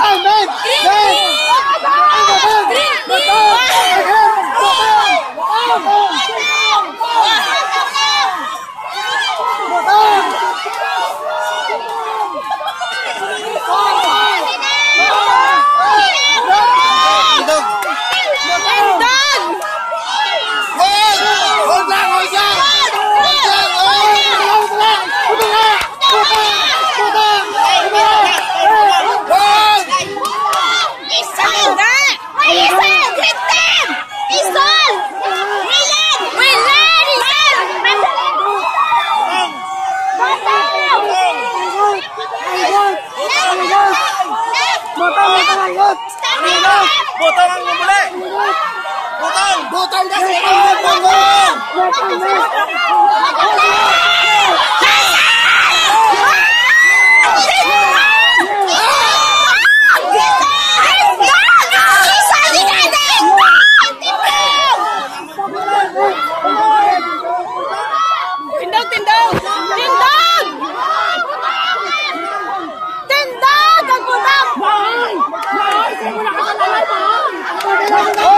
Oh, no. Angot! Angot! Butang ang muli! Butang! Butang ka sa ingot! Butang! Butang! Butang! Tindog! Tindog! Come